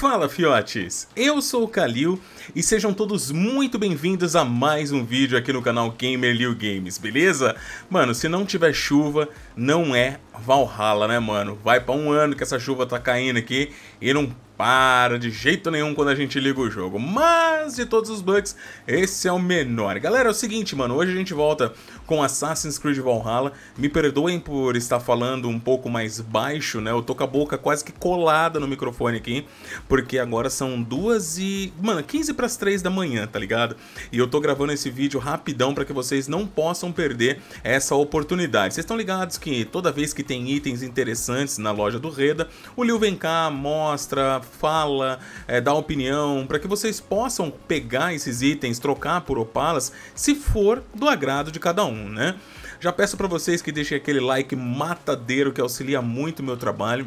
Fala fiotes, eu sou o Kalil e sejam todos muito bem-vindos a mais um vídeo aqui no canal Gamer Liu Games, beleza? Mano, se não tiver chuva, não é Valhalla, né mano? Vai pra um ano que essa chuva tá caindo aqui e não para de jeito nenhum quando a gente liga o jogo. Mas, de todos os bugs, esse é o menor. Galera, é o seguinte, mano, hoje a gente volta com Assassin's Creed Valhalla. Me perdoem por estar falando um pouco mais baixo, né? Eu tô com a boca quase que colada no microfone aqui, porque agora são duas e... Mano, 15 para as 3 da manhã, tá ligado? E eu tô gravando esse vídeo rapidão para que vocês não possam perder essa oportunidade. Vocês estão ligados que toda vez que tem itens interessantes na loja do Reda, o Liu vem cá, mostra, fala, é, dá opinião, para que vocês possam pegar esses itens, trocar por opalas, se for do agrado de cada um, né? Já peço para vocês que deixem aquele like matadeiro que auxilia muito o meu trabalho.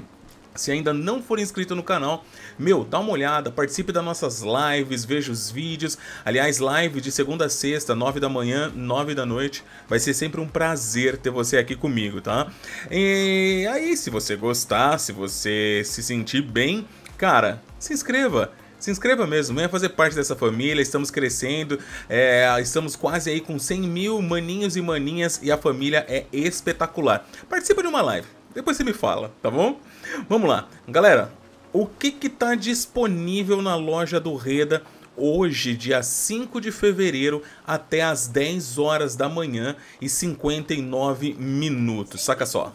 Se ainda não for inscrito no canal, meu, dá uma olhada, participe das nossas lives, veja os vídeos. Aliás, live de segunda a sexta, 9 da manhã, 9 da noite. Vai ser sempre um prazer ter você aqui comigo, tá? E aí, se você gostar, se você se sentir bem, cara, se inscreva. Se inscreva mesmo, venha fazer parte dessa família, estamos crescendo, é, estamos quase aí com 100 mil maninhos e maninhas e a família é espetacular. Participa de uma live, depois você me fala, tá bom? Vamos lá, galera, o que que tá disponível na loja do Reda hoje, dia 5 de fevereiro, até as 10 horas da manhã e 59 minutos, saca só.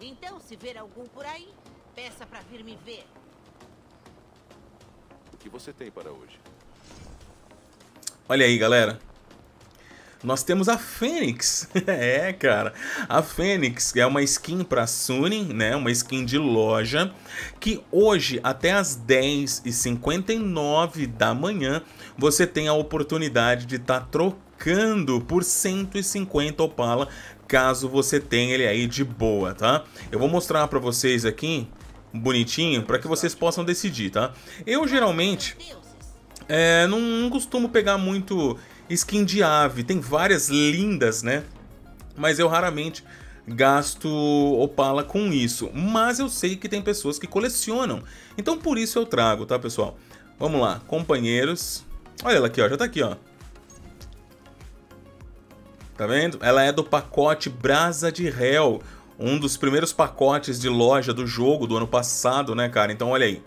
Então, se ver algum por aí, peça pra vir me ver. O que você tem para hoje? Olha aí, galera. Nós temos a Fênix. é, cara. A Fênix é uma skin para Suning, né? Uma skin de loja. Que hoje, até as 10h59 da manhã, você tem a oportunidade de estar tá trocando por 150 Opala, caso você tenha ele aí de boa, tá? Eu vou mostrar para vocês aqui bonitinho para que vocês possam decidir, tá? Eu geralmente é, não, não costumo pegar muito skin de ave, tem várias lindas, né? Mas eu raramente gasto Opala com isso. Mas eu sei que tem pessoas que colecionam. Então por isso eu trago, tá, pessoal? Vamos lá, companheiros. Olha ela aqui, ó, já tá aqui, ó. Tá vendo? Ela é do pacote Brasa de Hell um dos primeiros pacotes de loja do jogo do ano passado, né, cara? Então olha aí.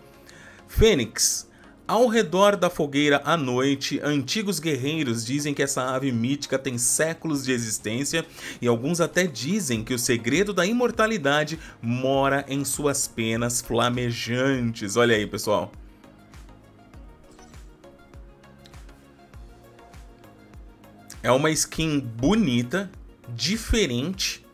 Fênix. Ao redor da fogueira à noite, antigos guerreiros dizem que essa ave mítica tem séculos de existência e alguns até dizem que o segredo da imortalidade mora em suas penas flamejantes. Olha aí, pessoal. É uma skin bonita, diferente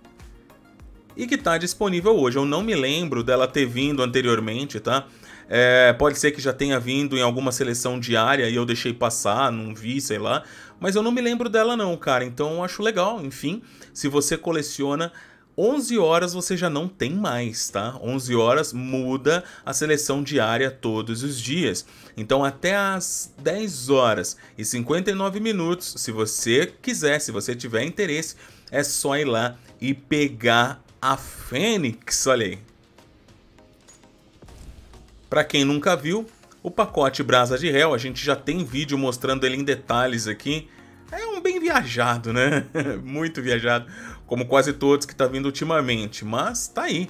e que está disponível hoje. Eu não me lembro dela ter vindo anteriormente, tá? É, pode ser que já tenha vindo em alguma seleção diária e eu deixei passar, não vi, sei lá. Mas eu não me lembro dela não, cara. Então eu acho legal. Enfim, se você coleciona... 11 horas você já não tem mais, tá? 11 horas muda a seleção diária todos os dias. Então até as 10 horas e 59 minutos, se você quiser, se você tiver interesse, é só ir lá e pegar a Fênix, olha aí. Para quem nunca viu, o pacote Brasa de Hell, a gente já tem vídeo mostrando ele em detalhes aqui. É um bem viajado, né? Muito viajado, como quase todos que tá vindo ultimamente, mas tá aí.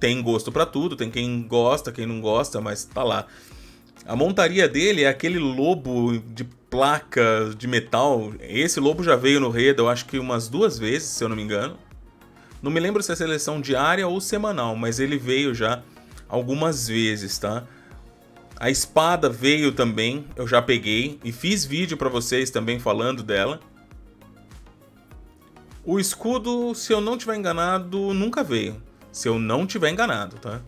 Tem gosto para tudo, tem quem gosta, quem não gosta, mas tá lá. A montaria dele é aquele lobo de placa de metal. Esse lobo já veio no Reda, eu acho que umas duas vezes, se eu não me engano. Não me lembro se é seleção diária ou semanal, mas ele veio já algumas vezes, tá? A espada veio também, eu já peguei e fiz vídeo para vocês também falando dela. O escudo, se eu não tiver enganado, nunca veio. Se eu não tiver enganado, tá?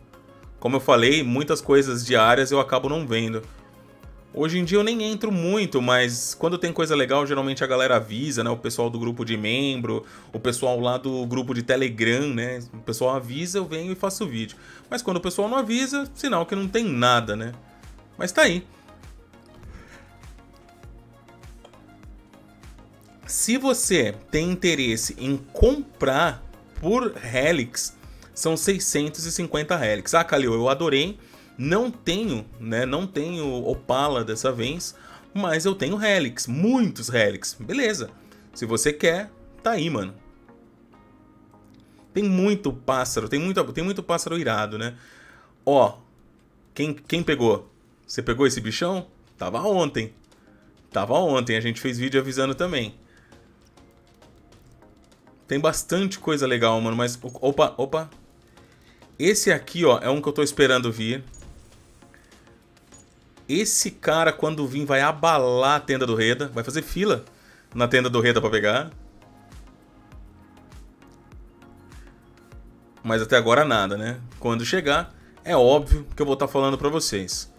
Como eu falei, muitas coisas diárias eu acabo não vendo. Hoje em dia eu nem entro muito, mas quando tem coisa legal, geralmente a galera avisa, né? O pessoal do grupo de membro, o pessoal lá do grupo de Telegram, né? O pessoal avisa, eu venho e faço o vídeo. Mas quando o pessoal não avisa, sinal que não tem nada, né? Mas tá aí. Se você tem interesse em comprar por Helix, são 650 Helix. Ah, Calil, eu adorei Não tenho, né? Não tenho Opala dessa vez, mas eu tenho Helix, muitos Helix. Beleza. Se você quer, tá aí, mano. Tem muito pássaro, tem muito, tem muito pássaro irado, né? Ó, quem, quem pegou? Você pegou esse bichão? Tava ontem. Tava ontem, a gente fez vídeo avisando também. Tem bastante coisa legal, mano, mas... Opa, opa. Esse aqui, ó, é um que eu tô esperando vir. Esse cara, quando vir, vai abalar a tenda do Reda. Vai fazer fila na tenda do Reda pra pegar. Mas até agora nada, né? Quando chegar, é óbvio que eu vou estar tá falando pra vocês.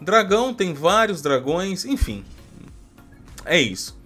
Dragão, tem vários dragões, enfim. É isso.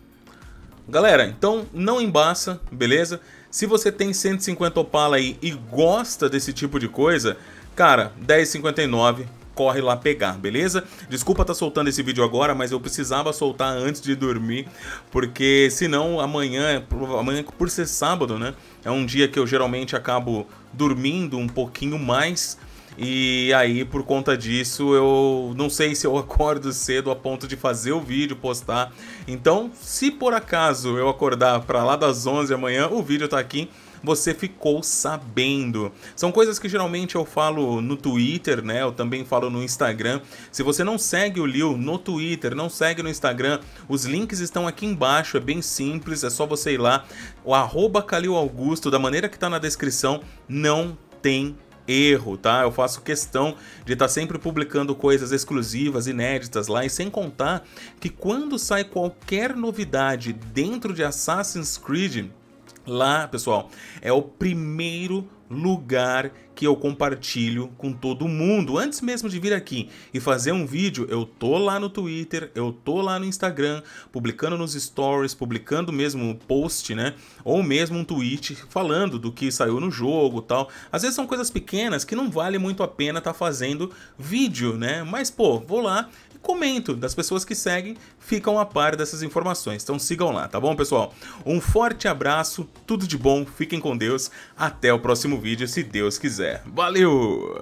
Galera, então não embaça, beleza? Se você tem 150 Opala aí e gosta desse tipo de coisa, cara, 10,59 corre lá pegar, beleza? Desculpa estar tá soltando esse vídeo agora, mas eu precisava soltar antes de dormir, porque senão amanhã, amanhã por ser sábado, né? É um dia que eu geralmente acabo dormindo um pouquinho mais. E aí, por conta disso, eu não sei se eu acordo cedo a ponto de fazer o vídeo, postar. Então, se por acaso eu acordar para lá das 11 amanhã, o vídeo tá aqui você ficou sabendo. São coisas que geralmente eu falo no Twitter, né? Eu também falo no Instagram. Se você não segue o Lil no Twitter, não segue no Instagram, os links estão aqui embaixo, é bem simples, é só você ir lá. O arroba Calil Augusto, da maneira que está na descrição, não tem erro, tá? Eu faço questão de estar tá sempre publicando coisas exclusivas, inéditas lá, e sem contar que quando sai qualquer novidade dentro de Assassin's Creed, Lá, pessoal, é o primeiro lugar que eu compartilho com todo mundo. Antes mesmo de vir aqui e fazer um vídeo, eu tô lá no Twitter, eu tô lá no Instagram, publicando nos stories, publicando mesmo um post, né? Ou mesmo um tweet falando do que saiu no jogo tal. Às vezes são coisas pequenas que não vale muito a pena estar tá fazendo vídeo, né? Mas, pô, vou lá comento das pessoas que seguem, ficam a par dessas informações. Então sigam lá, tá bom, pessoal? Um forte abraço, tudo de bom, fiquem com Deus, até o próximo vídeo, se Deus quiser. Valeu!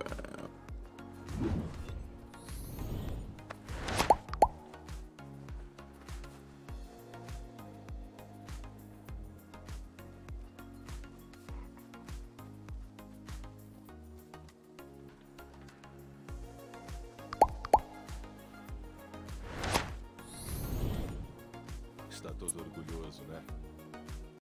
Orgulhoso, né?